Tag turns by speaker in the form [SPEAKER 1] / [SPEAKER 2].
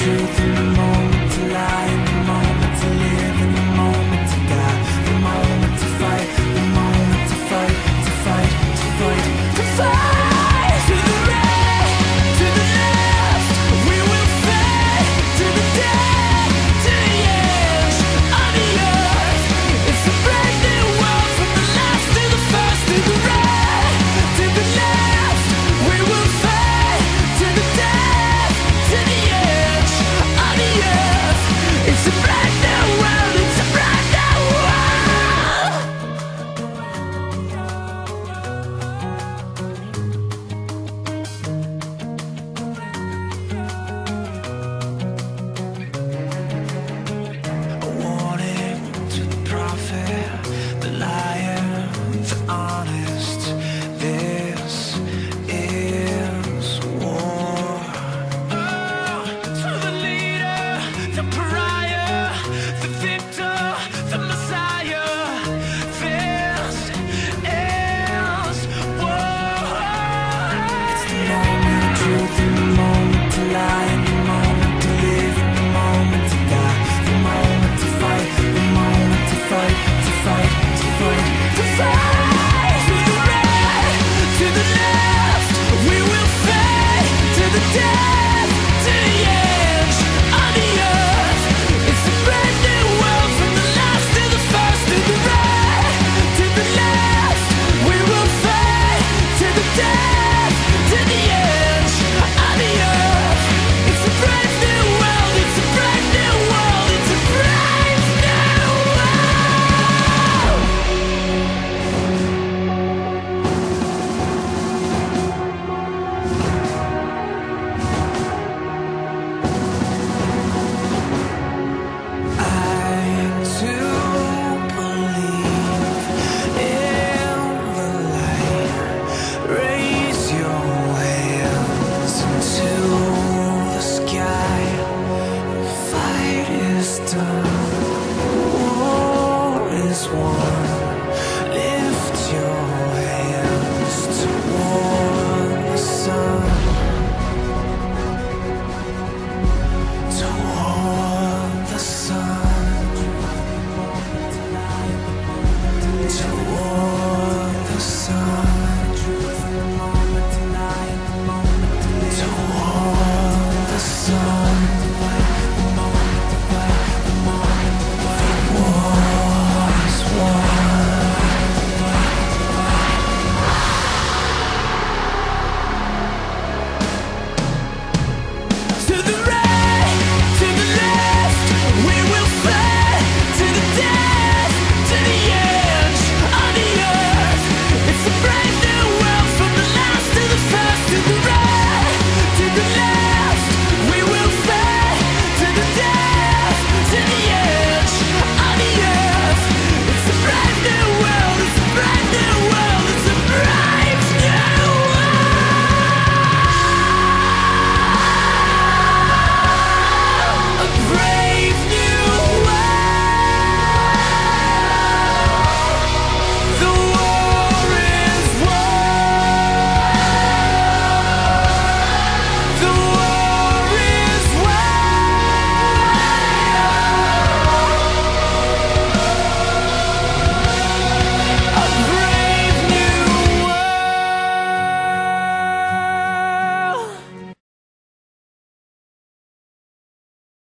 [SPEAKER 1] truth in the moment to lie, in the moment to live, in the moment to die, the moment to fight, the moment to fight, to fight, to fight, to fight. Yeah!